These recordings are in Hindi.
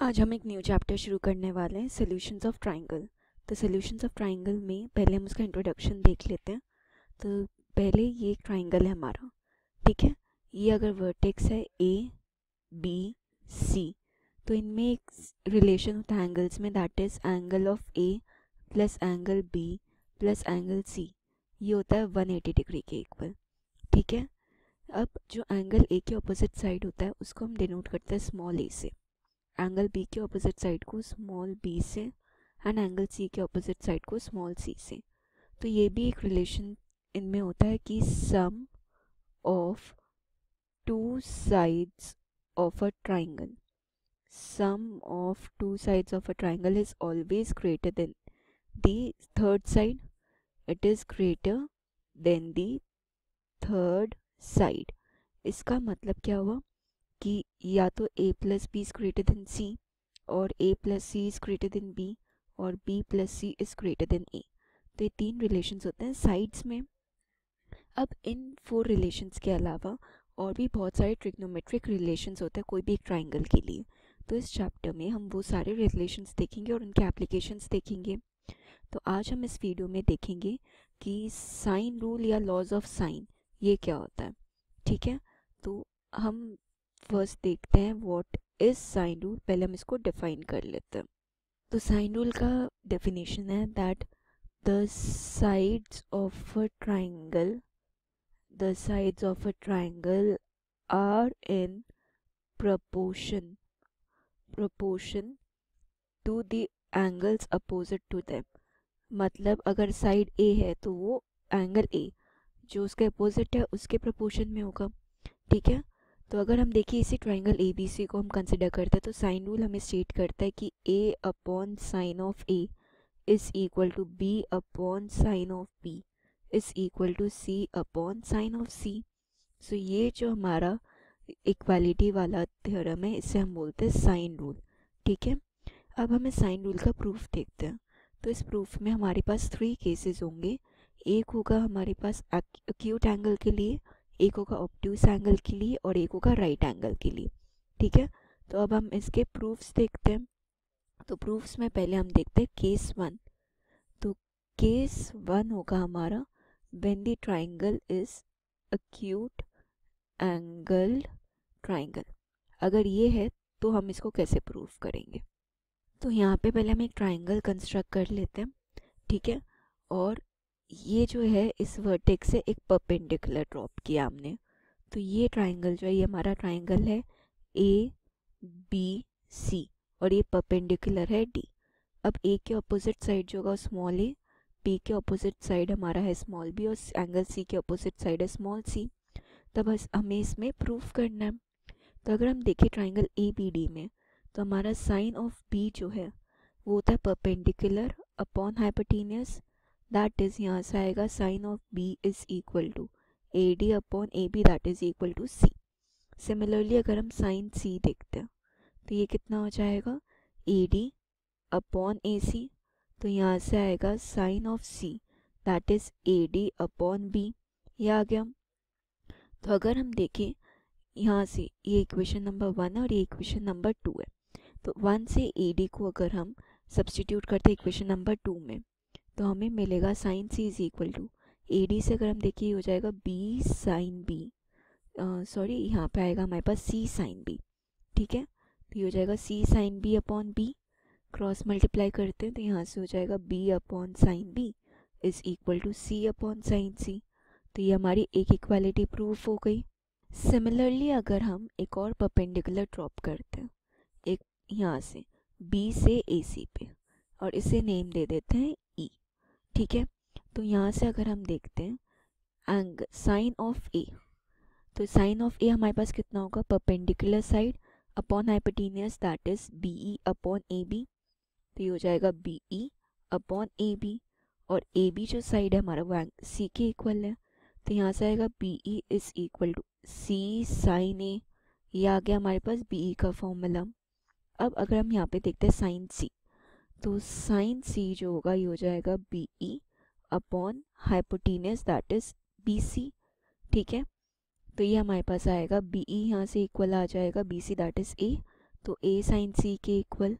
आज हम एक न्यू चैप्टर शुरू करने वाले हैं सॉल्यूशंस ऑफ़ ट्राइंगल तो सॉल्यूशंस ऑफ़ ट्राइंगल में पहले हम उसका इंट्रोडक्शन देख लेते हैं। तो पहले ये एक ट्राइंगल है हमारा, ठीक है? ये अगर वर्टेक्स है ए बी सी तो इनमें एक रिलेशन होता है एंगल्स में that is angle of A plus angle B plus angle C ये होता है 180 डिग्री के इक्वल ठीक है? अब जो एंगल ए के अपोजिट साइड होता है, उसको हम डिनोट करते हैं स्मॉल ए से। एंगल बी के ऑपोजिट साइड को स्मॉल बी से एंड एंगल सी के ऑपोजिट साइड को स्मॉल सी से। तो ये भी एक रिलेशन इनमें होता है कि sum of two sides of a triangle sum of two sides of a triangle is always greater than the third side it is greater than the third side इसका मतलब क्या हुआ? कि या तो A plus B is greater than C और A plus C is greater than B और B plus C is greater than A तो ये तीन रिलेशंस होते हैं साइड्स में। अब इन फोर रिलेशंस के अलावा और भी बहुत सारे ट्रिग्नोमेट्रिक रिलेशंस होते हैं कोई भी एक ट्राइंगल के लिए। तो इस चैप्टर में हम वो सारे रिलेशंस देखेंगे और उनके एप्लीकेशंस देखेंगे। तो आज हम इस वीडियो में देखेंगे कि साइन रूल या लॉज ऑफ़ साइन ये क्या होता है। ठीक है? तो हम फ़र्स्ट देखते हैं व्हाट इज़ साइन रूल पहले हम इसको डिफाइन कर लेते हैं। तो साइन रूल का डेफिनेशन है that the sides of a triangle the sides of a triangle are in proportion proportion to the angles opposite to them. मतलब अगर साइड ए है तो वो एंगल ए जो उसके अपोजिट है, उसके प्रपोर्शन में होगा। ठीक है? तो अगर हम देखिए इसी ट्राइंगल ए बी सी को हम कंसिडर करते हैं तो साइन रूल हमें स्टेट करता है कि A upon sine of A is equal to B upon sine of B is equal to C upon sine of C so ये जो हमारा इक्वालिटी वाला थ्योरम है, इसे हम बोलते हैं साइन रूल ठीक है? अब हमें साइन रूल का प्रूफ देखते हैं। तो इस प्रूफ में हमारे पास थ्री केसेस होंगे। एक होगा हमारे पास एक्यूट एंगल के लिए एक होगा ऑप्टूस एंगल के लिए और एक होगा राइट एंगल के लिए। ठीक है? तो अब हम इसके प्रूफ्स देखते हैं। तो प्रूफ्स में पहले हम देखते हैं केस वन तो केस वन होगा हमारा when the triangle is acute angle triangle अगर ये है तो हम इसको कैसे प्रूफ करेंगे? तो यहाँ पे पहले हम एक ट्राइंगल कंस्ट्रक्ट कर लेते हैं। ठीक है? और ये जो है, इस वर्टेक्स से एक परपेंडिकुलर ड्रॉप किया हमने। तो ये ट्राइंगल जो है, ये हमारा ट्राइंगल है ए बी सी और ये परपेंडिकुलर है डी अब ए के ऑपोजिट साइड जो होगा स्मॉल ए बी के ऑपोजिट साइड हमारा है स्मॉल बी और एंगल सी के ऑपोजिट साइड है स्मॉल सी तब हमें इसमें प्रूफ करना है। तो अगर हम देखें ट्राइंगल ए बी डी में तो हमारा साइन ऑफ़ बी जो है, वो होता है perpendicular upon hypotenuse that is यहाँ से आएगा sine of B is equal to A D upon A B that is equal to C similarly अगर हम साइन सी देखते हैं तो ये कितना हो जाएगा? ए डी अपॉन ए सी तो यहाँ से आएगा sine of C that is A D upon B ये आ गया। तो अगर हम देखें, यहाँ से ये इक्वेशन नंबर वन है और ये इक्वेशन नंबर टू है। तो वन से ए डी को अगर हम सब्सटीट्यूट करते इक्वेशन नंबर टू में तो हमें मिलेगा sine C is equal to A D से अगर हम देखिए हो जाएगा बी साइन बी सॉरी यहाँ पे आएगा हमारे पास सी साइन बी ठीक है? तो ये हो जाएगा C sine B upon B cross multiply करते हैं तो यहाँ से हो जाएगा B upon sine B is equal to C upon sine C तो ये हमारी एक इक्वालिटी प्रूफ हो गई। सिमिलरली अगर हम एक और परपेंडिकुलर ड्रॉप करते हैं, एक यहाँ से बी से ए सी पे, और इसे नेम दे देते हैं ठीक है? तो यहाँ से अगर हम देखते हैं एंग साइन ऑफ़ ए तो साइन ऑफ़ ए हमारे पास कितना होगा? Perpendicular side upon hypotenuse that is B E upon A B तो ये हो जाएगा B E upon A B और ए बी जो साइड है हमारा वो सी के इक्वल है। तो यहाँ से आएगा B E is equal to C sine A ये आ गया हमारे पास बी ई का फॉर्मूला अब अगर हम यहाँ पे देखते हैं साइन सी तो साइन सी जो होगा, ये हो जाएगा B E upon hypotenuse that is B C ठीक है? तो ये हमारे पास आएगा बी ई यहाँ से इक्वल आ जाएगा B C that is A तो ए साइन सी के इक्वल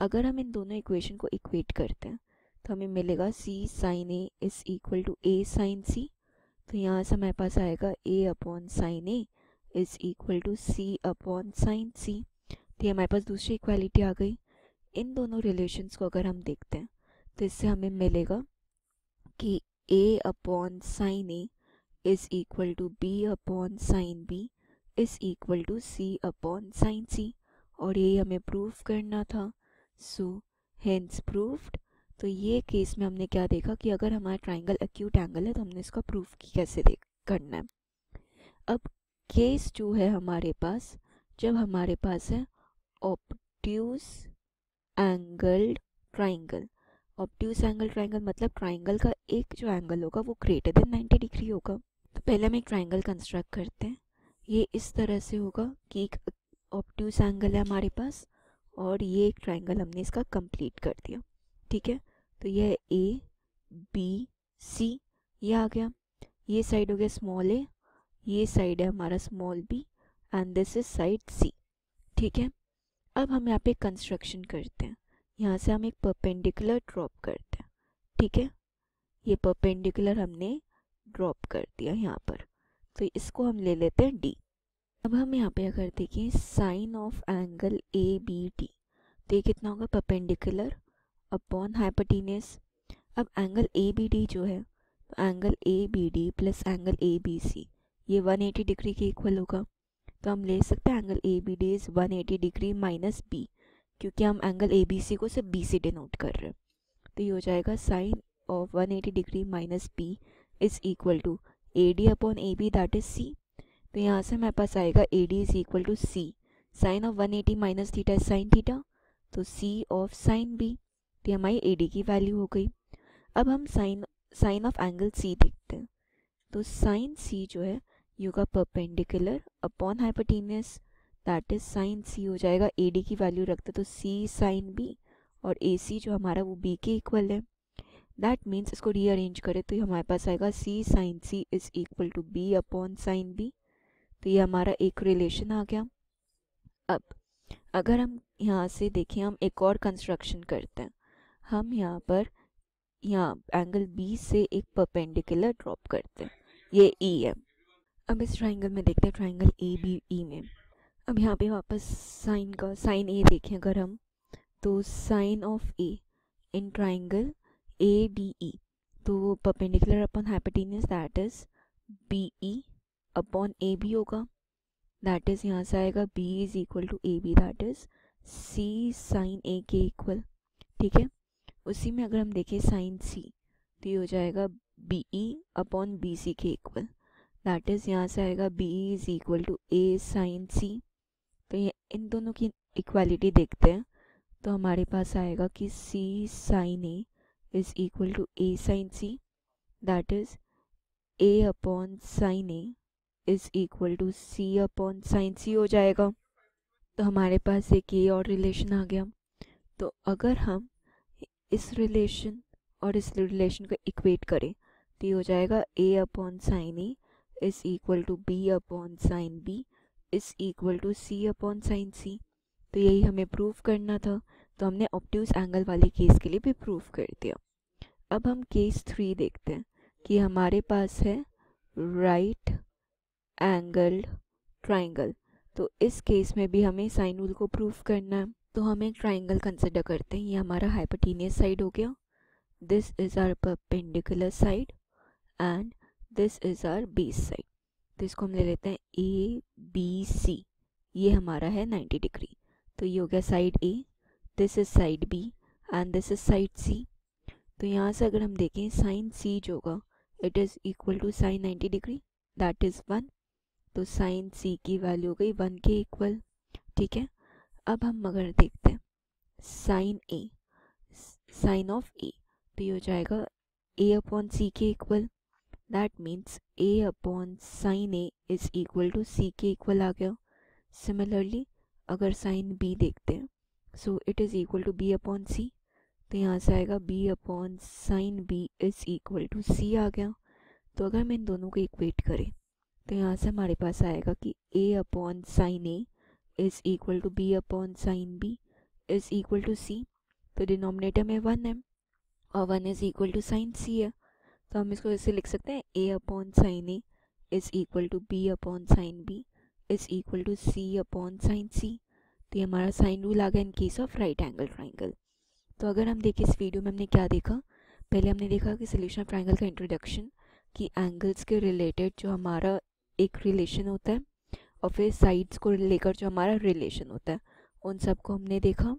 अगर हम इन दोनों इक्वेशन को इक्वेट करते हैं तो हमें मिलेगा C sine A is equal to A sine C तो यहाँ से हमारे पास आएगा A upon sine A is equal to C upon sine C तो ये हमारे पास दूसरी इक्वालिटी आ गई। इन दोनों रिलेशंस को अगर हम देखते हैं तो इससे हमें मिलेगा कि A upon sine A is equal to B upon sine B is equal to C upon sine C और ये हमें प्रूफ करना था। सो हेंस प्रूफ्ड तो ये केस में हमने क्या देखा कि अगर हमारा ट्राइंगल एक्यूट एंगल है तो हमने इसका प्रूफ की कैसे देख, करना है। अब केस जो है हमारे पास, जब हमारे पास है obtuse angled triangle obtuse angle triangle मतलब ट्राइंगल का एक जो एंगल होगा वो ग्रेटर देन 90 डिग्री होगा। तो पहले हम एक ट्राइंगल कंस्ट्रक्ट करते हैं। ये इस तरह से होगा कि एक ऑप्ट्यूस एंगल है हमारे पास और ये एक ट्राइंगल हमने इसका कंप्लीट कर दिया। ठीक है? तो यह ए बी सी ये आ गया। ये साइड हो गया स्मॉल ए ये साइड है हमारा small B and this is side C ठीक है? अब हम यहाँ पे कंस्ट्रक्शन करते हैं। यहाँ से हम एक परपेंडिकुलर ड्रॉप करते हैं। ठीक है? ये परपेंडिकुलर हमने ड्रॉप कर दिया यहाँ पर। तो इसको हम ले लेते हैं डी अब हम यहाँ पे अगर देखें sine of angle A B D तो ये कितना होगा? परपेंडिकुलर अपॉन हाइपोटेनियस अब एंगल ए बी डी जो है तो angle A B D plus angle A B C ये 180 डिग्री के इक्वल होगा। तो हम ले सकते हैं angle A B D is one eighty degree minus B क्योंकि हम एंगल ए बी सी को सिर्फ़ बी से डिनोट कर रहे हैं। तो ये हो जाएगा sine of one eighty degree minus B is equal to A D upon A B that is C तो यहाँ से हमारे पास आएगा A D is equal to C sine of one eighty minus theta is sine theta तो सी ऑफ़ साइन बी तो हमारी ए डी की वैल्यू हो गई। अब हम sine sine of angle C देखते हैं। तो साइन सी जो है यू का perpendicular upon hypotenuse that is sine C हो जाएगा. ए डी की वैल्यू रखते तो सी साइन बी और ए सी जो हमारा वो बी के इक्वल है. दैट मीन्स इसको रीअरेंज करें तो ये हमारे पास आएगा. C sine C is equal to B upon sine B तो ये हमारा एक रिलेशन आ गया. अब, अगर हम यहाँ से देखें, हम एक और कंस्ट्रक्शन करते हैं. हम यहाँ पर, यहाँ एंगल बी से एक परपेंडिकुलर ड्रॉप करते हैं. ये ई e है. अब इस ट्राइंगल में देखते हैं ट्राइंगल ए बी ई में। अब यहाँ पे वापस साइन का साइन ए देखें अगर हम तो sine of A in triangle A B E तो perpendicular upon hypotenuse that is B E upon A B होगा। दैट इज़ यहाँ से आएगा B is equal to A B that is C sine A के इक्वल ठीक है? उसी में अगर हम देखें साइन सी तो ये हो जाएगा B E upon B C के इक्वल दैट इज़ यहाँ से आएगा B is equal to A sine C तो ये, इन दोनों की इक्वालिटी देखते हैं। तो हमारे पास आएगा कि C sine A is equal to A sine C that is A upon sine A is equal to C upon sine C हो जाएगा। तो हमारे पास एक ए और रिलेशन आ गया। तो अगर हम इस रिलेशन और इस रिलेशन को इक्वेट करें तो ये हो जाएगा A upon sine A is equal to B upon sine B is equal to C upon sine C तो यही हमें प्रूव करना था। तो हमने ऑप्टिव्स एंगल वाले केस के लिए भी प्रूव कर दिया। अब हम केस थ्री देखते हैं कि हमारे पास है राइट एंगल्ड ट्राइंगल तो इस केस में भी हमें साइन रूल को प्रूव करना है। तो हम एक ट्राइंगल कंसिडर करते हैं। ये हमारा हाइपोटेनियस साइड हो गया। This is our perpendicular side and this is our base side तो इसको हम ले लेते हैं ए बी सी ये हमारा है 90 डिग्री तो ये हो गया side A this is side B and this is side C तो यहाँ से अगर हम देखें साइन सी जो होगा it is equal to sine 90 degree that is one तो साइन सी की वैल्यू हो गई वन के इक्वल ठीक है? अब हम मगर देखते हैं sine A sine of A तो ये हो जाएगा ए अपॉन सी के equal that means A upon sine A is equal to C के इक्वल आ गया। सिमिलरली अगर साइन बी देखते हैं so it is equal to B upon C तो यहाँ से आएगा B upon sine B is equal to C आ गया। तो अगर हम इन दोनों को इक्वेट करें तो यहाँ से हमारे पास आएगा कि A upon sine A is equal to B upon sine B is equal to C तो डिनोमिनेटर में वन है, और one is equal to sine C है। तो हम इसको ऐसे लिख सकते हैं A upon sine A is equal to B upon sine B is equal to C upon sine C तो ये हमारा साइन रूल आ गया in case of right angle triangle तो अगर हम देखें इस वीडियो में हमने क्या देखा, पहले हमने देखा कि सोल्यूशन ऑफ़ ट्राइंगल का इंट्रोडक्शन कि एंगल्स के रिलेटेड जो हमारा एक रिलेशन होता है और फिर साइड्स को लेकर जो हमारा रिलेशन होता है, उन सबको हमने देखा।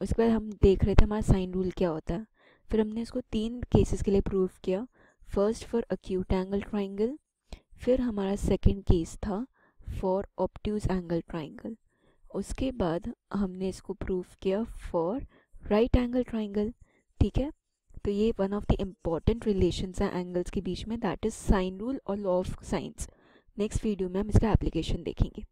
उसके बाद हम देख रहे थे हमारा साइन रूल क्या होता है। फिर हमने इसको तीन केसेस के लिए प्रूव किया। First for acute angle triangle फिर हमारा सेकेंड केस था फॉर ऑप्ट्यूज एंगल ट्राइंगल उसके बाद हमने इसको प्रूव किया फॉर राइट एंगल ट्राइंगल ठीक है? तो ये one of the important relations हैं एंगल्स के बीच में. दैट इज़ साइन रूल और law of sines next video में हम इसका एप्लीकेशन देखेंगे.